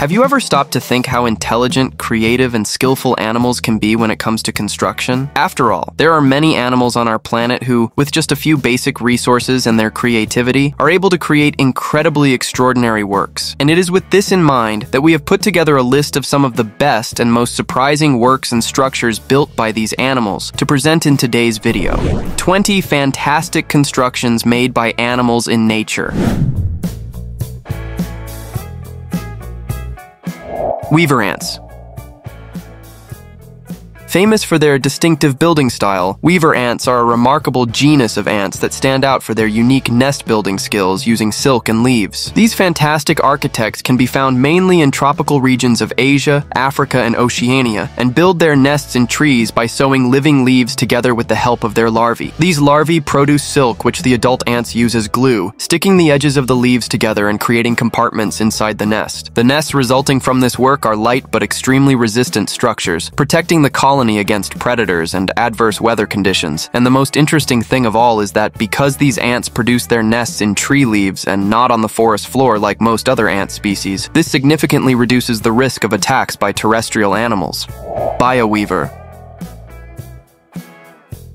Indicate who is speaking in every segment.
Speaker 1: Have you ever stopped to think how intelligent, creative, and skillful animals can be when it comes to construction? After all, there are many animals on our planet who, with just a few basic resources and their creativity, are able to create incredibly extraordinary works. And it is with this in mind that we have put together a list of some of the best and most surprising works and structures built by these animals to present in today's video. 20 fantastic constructions made by animals in nature. Weaver ants. Famous for their distinctive building style, weaver ants are a remarkable genus of ants that stand out for their unique nest building skills using silk and leaves. These fantastic architects can be found mainly in tropical regions of Asia, Africa, and Oceania, and build their nests in trees by sewing living leaves together with the help of their larvae. These larvae produce silk which the adult ants use as glue, sticking the edges of the leaves together and creating compartments inside the nest. The nests resulting from this work are light but extremely resistant structures, protecting the colony colony against predators and adverse weather conditions. And the most interesting thing of all is that because these ants produce their nests in tree leaves and not on the forest floor like most other ant species, this significantly reduces the risk of attacks by terrestrial animals. Baya weaver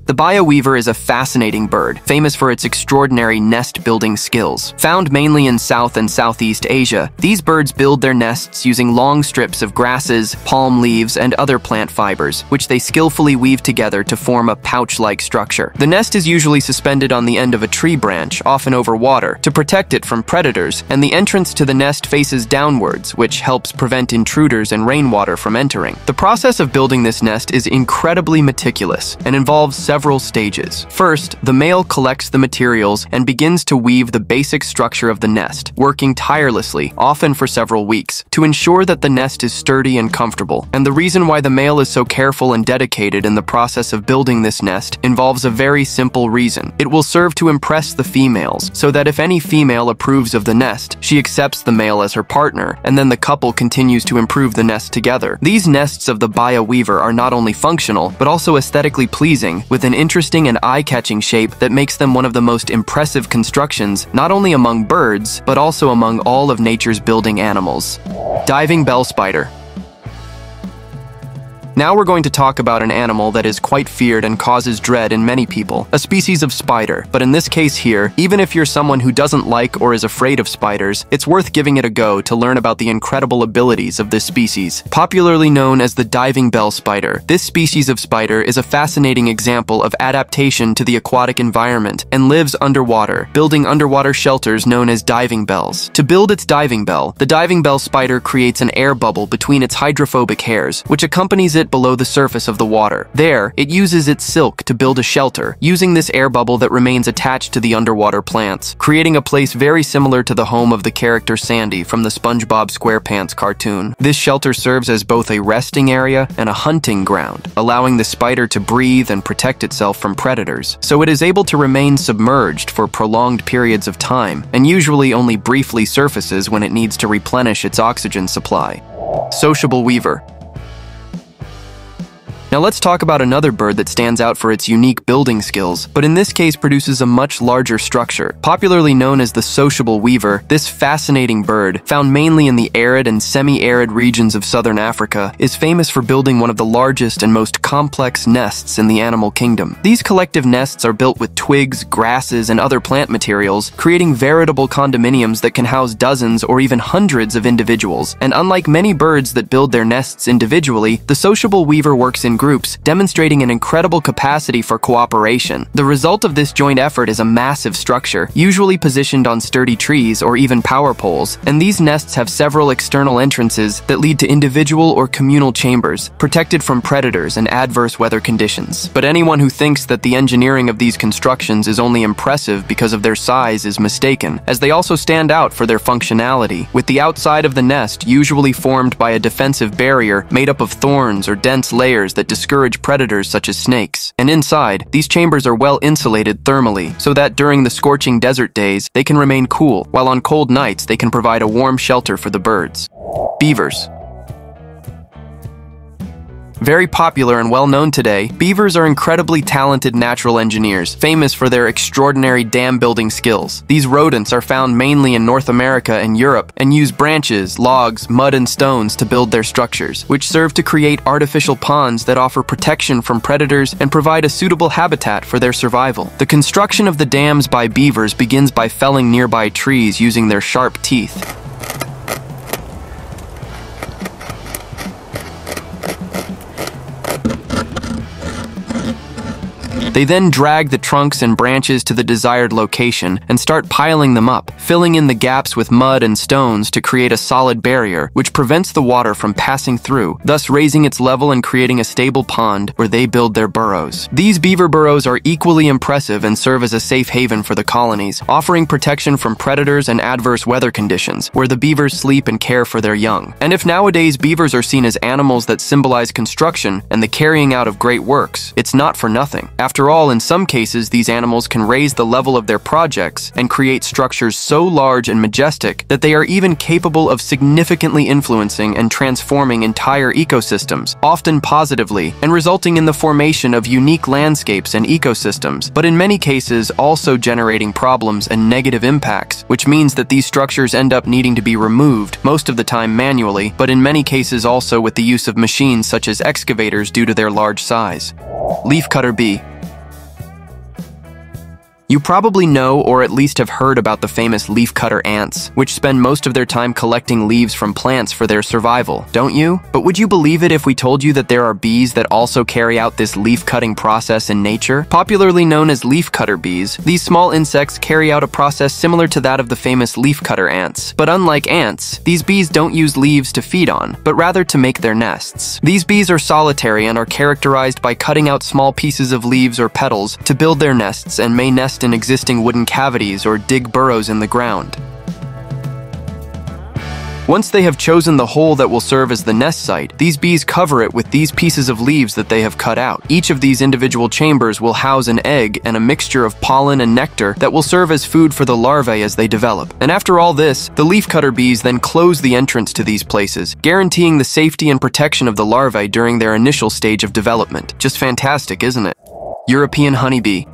Speaker 1: the Baya weaver is a fascinating bird, famous for its extraordinary nest-building skills. Found mainly in South and Southeast Asia, these birds build their nests using long strips of grasses, palm leaves, and other plant fibers, which they skillfully weave together to form a pouch-like structure. The nest is usually suspended on the end of a tree branch, often over water, to protect it from predators, and the entrance to the nest faces downwards, which helps prevent intruders and rainwater from entering. The process of building this nest is incredibly meticulous and involves several several stages. First, the male collects the materials and begins to weave the basic structure of the nest, working tirelessly, often for several weeks, to ensure that the nest is sturdy and comfortable. And the reason why the male is so careful and dedicated in the process of building this nest involves a very simple reason. It will serve to impress the females, so that if any female approves of the nest, she accepts the male as her partner, and then the couple continues to improve the nest together. These nests of the Baya weaver are not only functional, but also aesthetically pleasing, with an interesting and eye-catching shape that makes them one of the most impressive constructions not only among birds, but also among all of nature's building animals. Diving Bell Spider now we're going to talk about an animal that is quite feared and causes dread in many people, a species of spider. But in this case here, even if you're someone who doesn't like or is afraid of spiders, it's worth giving it a go to learn about the incredible abilities of this species. Popularly known as the diving bell spider, this species of spider is a fascinating example of adaptation to the aquatic environment and lives underwater, building underwater shelters known as diving bells. To build its diving bell, the diving bell spider creates an air bubble between its hydrophobic hairs, which accompanies it sit below the surface of the water. There, it uses its silk to build a shelter, using this air bubble that remains attached to the underwater plants, creating a place very similar to the home of the character Sandy from the SpongeBob SquarePants cartoon. This shelter serves as both a resting area and a hunting ground, allowing the spider to breathe and protect itself from predators, so it is able to remain submerged for prolonged periods of time, and usually only briefly surfaces when it needs to replenish its oxygen supply. Sociable Weaver now let's talk about another bird that stands out for its unique building skills, but in this case produces a much larger structure. Popularly known as the sociable weaver, this fascinating bird, found mainly in the arid and semi-arid regions of southern Africa, is famous for building one of the largest and most complex nests in the animal kingdom. These collective nests are built with twigs, grasses, and other plant materials, creating veritable condominiums that can house dozens or even hundreds of individuals. And unlike many birds that build their nests individually, the sociable weaver works in groups, demonstrating an incredible capacity for cooperation. The result of this joint effort is a massive structure, usually positioned on sturdy trees or even power poles, and these nests have several external entrances that lead to individual or communal chambers, protected from predators and adverse weather conditions. But anyone who thinks that the engineering of these constructions is only impressive because of their size is mistaken, as they also stand out for their functionality, with the outside of the nest usually formed by a defensive barrier made up of thorns or dense layers that discourage predators such as snakes. And inside, these chambers are well insulated thermally, so that during the scorching desert days, they can remain cool, while on cold nights they can provide a warm shelter for the birds. Beavers Very popular and well known today, beavers are incredibly talented natural engineers, famous for their extraordinary dam building skills. These rodents are found mainly in North America and Europe and use branches, logs, mud, and stones to build their structures, which serve to create artificial ponds that offer protection from predators and provide a suitable habitat for their survival. The construction of the dams by beavers begins by felling nearby trees using their sharp teeth. They then drag the trunks and branches to the desired location and start piling them up, filling in the gaps with mud and stones to create a solid barrier, which prevents the water from passing through, thus raising its level and creating a stable pond where they build their burrows. These beaver burrows are equally impressive and serve as a safe haven for the colonies, offering protection from predators and adverse weather conditions, where the beavers sleep and care for their young. And if nowadays beavers are seen as animals that symbolize construction and the carrying out of great works, it's not for nothing. After after all, in some cases, these animals can raise the level of their projects and create structures so large and majestic that they are even capable of significantly influencing and transforming entire ecosystems, often positively, and resulting in the formation of unique landscapes and ecosystems, but in many cases also generating problems and negative impacts, which means that these structures end up needing to be removed, most of the time manually, but in many cases also with the use of machines such as excavators due to their large size. Leafcutter bee you probably know or at least have heard about the famous leafcutter ants, which spend most of their time collecting leaves from plants for their survival, don't you? But would you believe it if we told you that there are bees that also carry out this leaf cutting process in nature? Popularly known as leafcutter bees, these small insects carry out a process similar to that of the famous leafcutter ants. But unlike ants, these bees don't use leaves to feed on, but rather to make their nests. These bees are solitary and are characterized by cutting out small pieces of leaves or petals to build their nests and may nest in existing wooden cavities or dig burrows in the ground. Once they have chosen the hole that will serve as the nest site, these bees cover it with these pieces of leaves that they have cut out. Each of these individual chambers will house an egg and a mixture of pollen and nectar that will serve as food for the larvae as they develop. And after all this, the leafcutter bees then close the entrance to these places, guaranteeing the safety and protection of the larvae during their initial stage of development. Just fantastic, isn't it? European honeybee.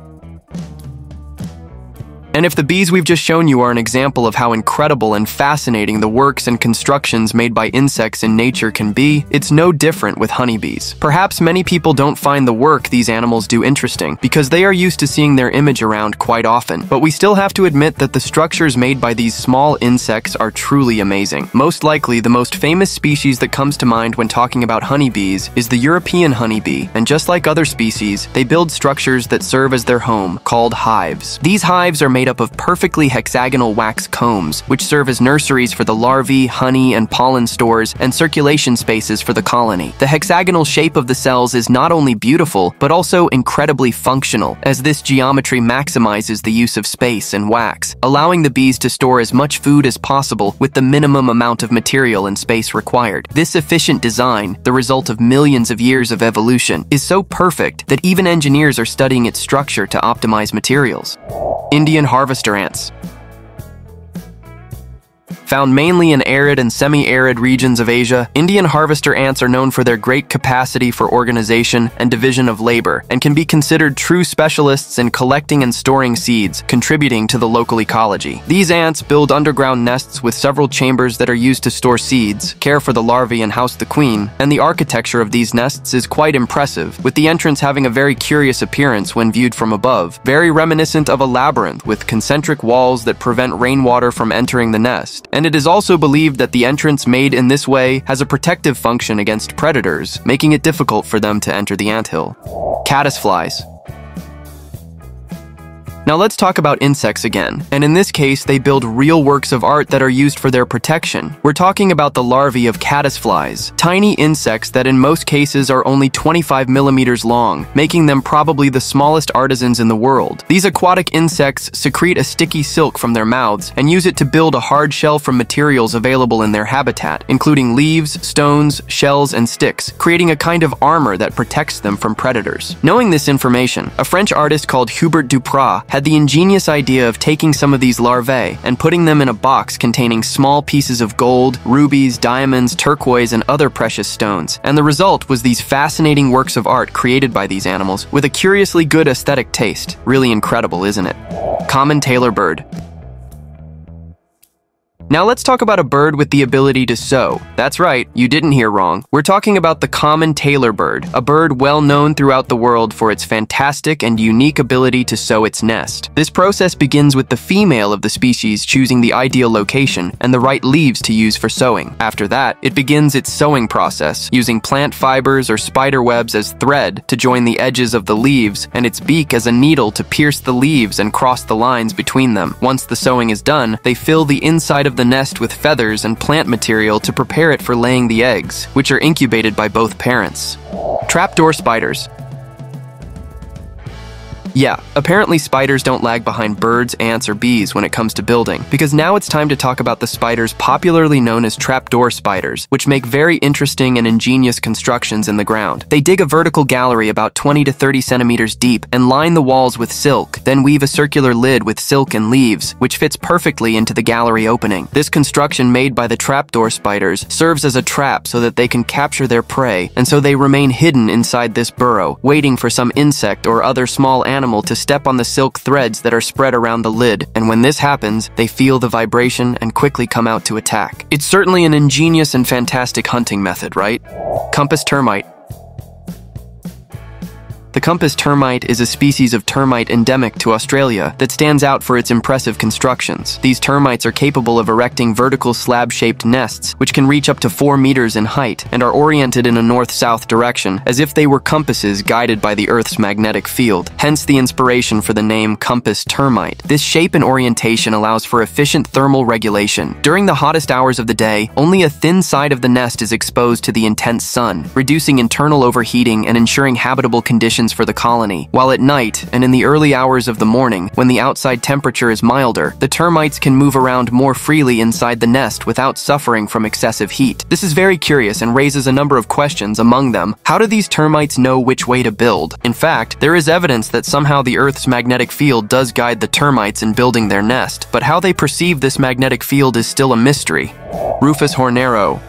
Speaker 1: And if the bees we've just shown you are an example of how incredible and fascinating the works and constructions made by insects in nature can be, it's no different with honeybees. Perhaps many people don't find the work these animals do interesting, because they are used to seeing their image around quite often. But we still have to admit that the structures made by these small insects are truly amazing. Most likely, the most famous species that comes to mind when talking about honeybees is the European honeybee, and just like other species, they build structures that serve as their home, called hives. These hives are made made up of perfectly hexagonal wax combs, which serve as nurseries for the larvae, honey, and pollen stores, and circulation spaces for the colony. The hexagonal shape of the cells is not only beautiful, but also incredibly functional, as this geometry maximizes the use of space and wax, allowing the bees to store as much food as possible with the minimum amount of material and space required. This efficient design, the result of millions of years of evolution, is so perfect that even engineers are studying its structure to optimize materials. Indian harvester ants. Found mainly in arid and semi-arid regions of Asia, Indian harvester ants are known for their great capacity for organization and division of labor, and can be considered true specialists in collecting and storing seeds, contributing to the local ecology. These ants build underground nests with several chambers that are used to store seeds, care for the larvae and house the queen, and the architecture of these nests is quite impressive, with the entrance having a very curious appearance when viewed from above, very reminiscent of a labyrinth with concentric walls that prevent rainwater from entering the nest, and and it is also believed that the entrance made in this way has a protective function against predators, making it difficult for them to enter the anthill. Caddisflies. Now let's talk about insects again, and in this case they build real works of art that are used for their protection. We're talking about the larvae of caddisflies, tiny insects that in most cases are only 25 millimeters long, making them probably the smallest artisans in the world. These aquatic insects secrete a sticky silk from their mouths and use it to build a hard shell from materials available in their habitat, including leaves, stones, shells, and sticks, creating a kind of armor that protects them from predators. Knowing this information, a French artist called Hubert Duprat had the ingenious idea of taking some of these larvae and putting them in a box containing small pieces of gold, rubies, diamonds, turquoise, and other precious stones. And the result was these fascinating works of art created by these animals with a curiously good aesthetic taste. Really incredible, isn't it? Common tailor bird. Now let's talk about a bird with the ability to sew. That's right, you didn't hear wrong. We're talking about the common tailor bird, a bird well known throughout the world for its fantastic and unique ability to sew its nest. This process begins with the female of the species choosing the ideal location and the right leaves to use for sewing. After that, it begins its sewing process, using plant fibers or spider webs as thread to join the edges of the leaves and its beak as a needle to pierce the leaves and cross the lines between them. Once the sewing is done, they fill the inside of the the nest with feathers and plant material to prepare it for laying the eggs, which are incubated by both parents. Trapdoor spiders. Yeah, apparently spiders don't lag behind birds, ants, or bees when it comes to building, because now it's time to talk about the spiders popularly known as trapdoor spiders, which make very interesting and ingenious constructions in the ground. They dig a vertical gallery about 20 to 30 centimeters deep and line the walls with silk, then weave a circular lid with silk and leaves, which fits perfectly into the gallery opening. This construction made by the trapdoor spiders serves as a trap so that they can capture their prey, and so they remain hidden inside this burrow, waiting for some insect or other small animal animal to step on the silk threads that are spread around the lid, and when this happens, they feel the vibration and quickly come out to attack. It's certainly an ingenious and fantastic hunting method, right? Compass termite the compass termite is a species of termite endemic to Australia that stands out for its impressive constructions. These termites are capable of erecting vertical slab-shaped nests, which can reach up to 4 meters in height and are oriented in a north-south direction, as if they were compasses guided by the Earth's magnetic field, hence the inspiration for the name compass termite. This shape and orientation allows for efficient thermal regulation. During the hottest hours of the day, only a thin side of the nest is exposed to the intense sun, reducing internal overheating and ensuring habitable conditions conditions for the colony, while at night and in the early hours of the morning, when the outside temperature is milder, the termites can move around more freely inside the nest without suffering from excessive heat. This is very curious and raises a number of questions, among them, how do these termites know which way to build? In fact, there is evidence that somehow the Earth's magnetic field does guide the termites in building their nest, but how they perceive this magnetic field is still a mystery. Rufous hornero,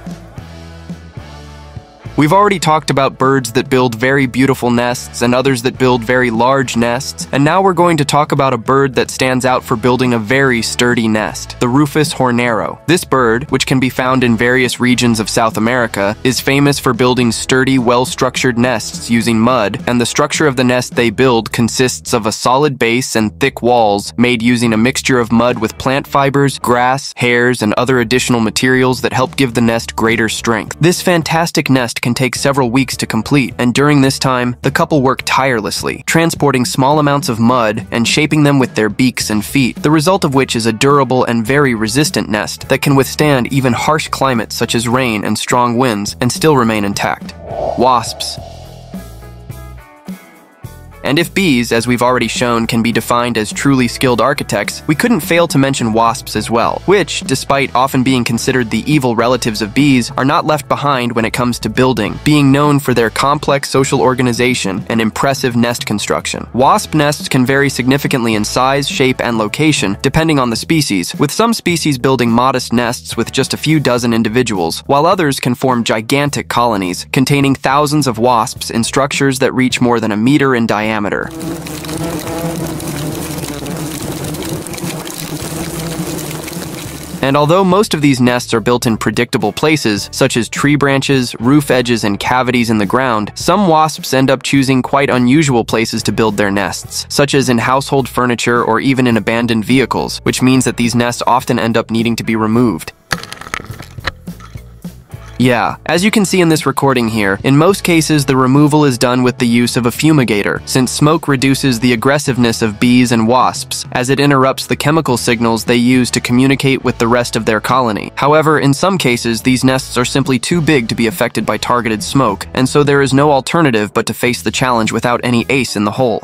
Speaker 1: We've already talked about birds that build very beautiful nests and others that build very large nests, and now we're going to talk about a bird that stands out for building a very sturdy nest, the Rufous hornero. This bird, which can be found in various regions of South America, is famous for building sturdy, well-structured nests using mud, and the structure of the nest they build consists of a solid base and thick walls made using a mixture of mud with plant fibers, grass, hairs, and other additional materials that help give the nest greater strength. This fantastic nest can take several weeks to complete, and during this time, the couple work tirelessly, transporting small amounts of mud and shaping them with their beaks and feet, the result of which is a durable and very resistant nest that can withstand even harsh climates such as rain and strong winds and still remain intact. Wasps and if bees, as we've already shown, can be defined as truly skilled architects, we couldn't fail to mention wasps as well, which, despite often being considered the evil relatives of bees, are not left behind when it comes to building, being known for their complex social organization and impressive nest construction. Wasp nests can vary significantly in size, shape, and location, depending on the species, with some species building modest nests with just a few dozen individuals, while others can form gigantic colonies, containing thousands of wasps in structures that reach more than a meter in diameter diameter. And although most of these nests are built in predictable places, such as tree branches, roof edges, and cavities in the ground, some wasps end up choosing quite unusual places to build their nests, such as in household furniture or even in abandoned vehicles, which means that these nests often end up needing to be removed. Yeah, as you can see in this recording here, in most cases the removal is done with the use of a fumigator, since smoke reduces the aggressiveness of bees and wasps, as it interrupts the chemical signals they use to communicate with the rest of their colony. However, in some cases, these nests are simply too big to be affected by targeted smoke, and so there is no alternative but to face the challenge without any ace in the hole.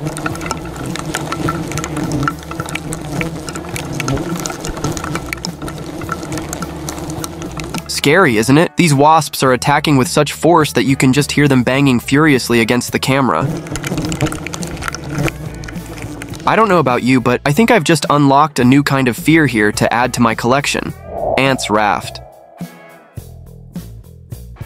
Speaker 1: Scary, isn't it? These wasps are attacking with such force that you can just hear them banging furiously against the camera. I don't know about you, but I think I've just unlocked a new kind of fear here to add to my collection. Ants Raft.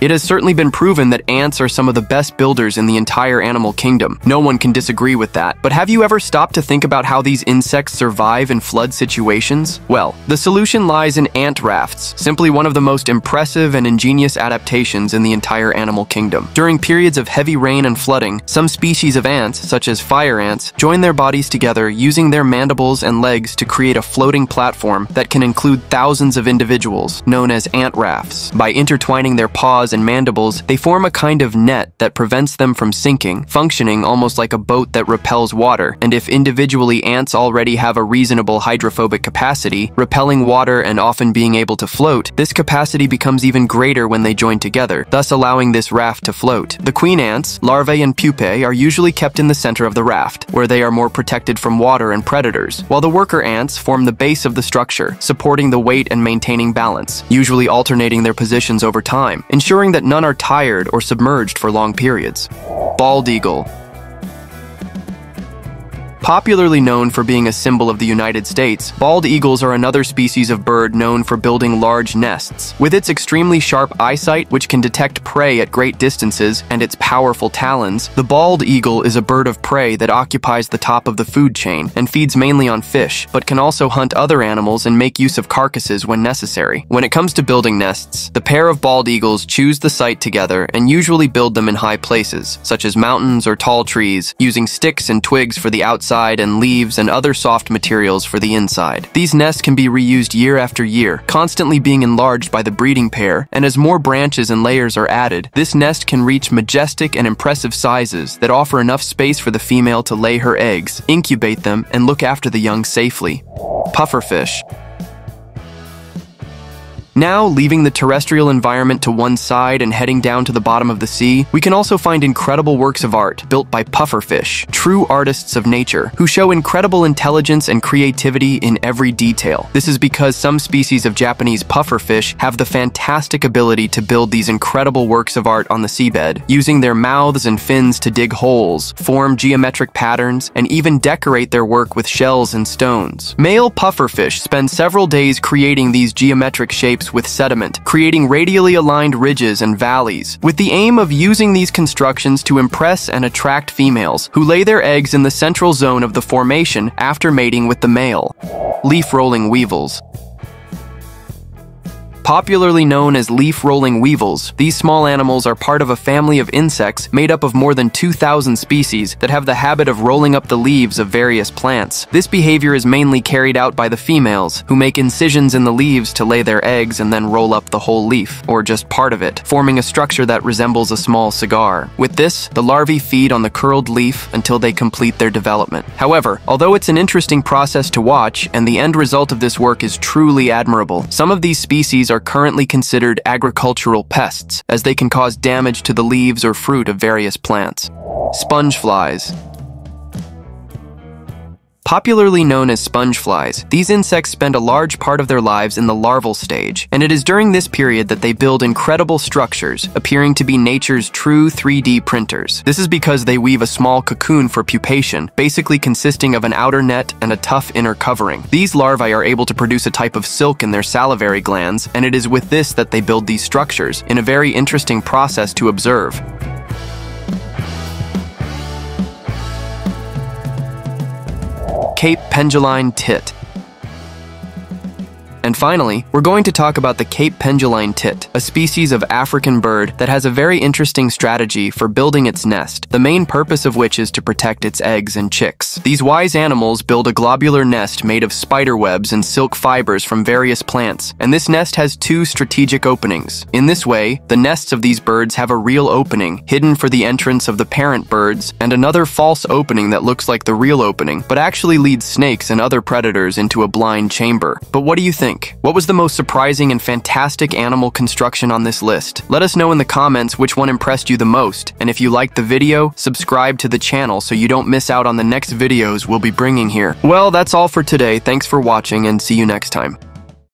Speaker 1: It has certainly been proven that ants are some of the best builders in the entire animal kingdom. No one can disagree with that. But have you ever stopped to think about how these insects survive in flood situations? Well, the solution lies in ant rafts, simply one of the most impressive and ingenious adaptations in the entire animal kingdom. During periods of heavy rain and flooding, some species of ants, such as fire ants, join their bodies together using their mandibles and legs to create a floating platform that can include thousands of individuals, known as ant rafts. By intertwining their paws and mandibles, they form a kind of net that prevents them from sinking, functioning almost like a boat that repels water. And if individually ants already have a reasonable hydrophobic capacity, repelling water and often being able to float, this capacity becomes even greater when they join together, thus allowing this raft to float. The queen ants, larvae and pupae are usually kept in the center of the raft, where they are more protected from water and predators, while the worker ants form the base of the structure, supporting the weight and maintaining balance, usually alternating their positions over time, ensuring ensuring that none are tired or submerged for long periods. Bald eagle, Popularly known for being a symbol of the United States, bald eagles are another species of bird known for building large nests. With its extremely sharp eyesight, which can detect prey at great distances, and its powerful talons, the bald eagle is a bird of prey that occupies the top of the food chain and feeds mainly on fish, but can also hunt other animals and make use of carcasses when necessary. When it comes to building nests, the pair of bald eagles choose the site together and usually build them in high places, such as mountains or tall trees, using sticks and twigs for the outside outside and leaves and other soft materials for the inside. These nests can be reused year after year, constantly being enlarged by the breeding pair, and as more branches and layers are added, this nest can reach majestic and impressive sizes that offer enough space for the female to lay her eggs, incubate them, and look after the young safely. Pufferfish now, leaving the terrestrial environment to one side and heading down to the bottom of the sea, we can also find incredible works of art built by pufferfish, true artists of nature, who show incredible intelligence and creativity in every detail. This is because some species of Japanese pufferfish have the fantastic ability to build these incredible works of art on the seabed, using their mouths and fins to dig holes, form geometric patterns, and even decorate their work with shells and stones. Male pufferfish spend several days creating these geometric shapes with sediment, creating radially aligned ridges and valleys, with the aim of using these constructions to impress and attract females, who lay their eggs in the central zone of the formation after mating with the male. Leaf-rolling weevils. Popularly known as leaf-rolling weevils, these small animals are part of a family of insects made up of more than 2,000 species that have the habit of rolling up the leaves of various plants. This behavior is mainly carried out by the females, who make incisions in the leaves to lay their eggs and then roll up the whole leaf, or just part of it, forming a structure that resembles a small cigar. With this, the larvae feed on the curled leaf until they complete their development. However, although it's an interesting process to watch, and the end result of this work is truly admirable, some of these species are currently considered agricultural pests, as they can cause damage to the leaves or fruit of various plants. Sponge flies. Popularly known as sponge flies, these insects spend a large part of their lives in the larval stage, and it is during this period that they build incredible structures, appearing to be nature's true 3D printers. This is because they weave a small cocoon for pupation, basically consisting of an outer net and a tough inner covering. These larvae are able to produce a type of silk in their salivary glands, and it is with this that they build these structures, in a very interesting process to observe. Cape Penduline tit. And finally, we're going to talk about the Cape Penduline tit, a species of African bird that has a very interesting strategy for building its nest, the main purpose of which is to protect its eggs and chicks. These wise animals build a globular nest made of spider webs and silk fibers from various plants, and this nest has two strategic openings. In this way, the nests of these birds have a real opening, hidden for the entrance of the parent birds, and another false opening that looks like the real opening, but actually leads snakes and other predators into a blind chamber. But what do you think? Think? What was the most surprising and fantastic animal construction on this list? Let us know in the comments which one impressed you the most, and if you liked the video, subscribe to the channel so you don't miss out on the next videos we'll be bringing here. Well, that's all for today, thanks for watching and see you next time.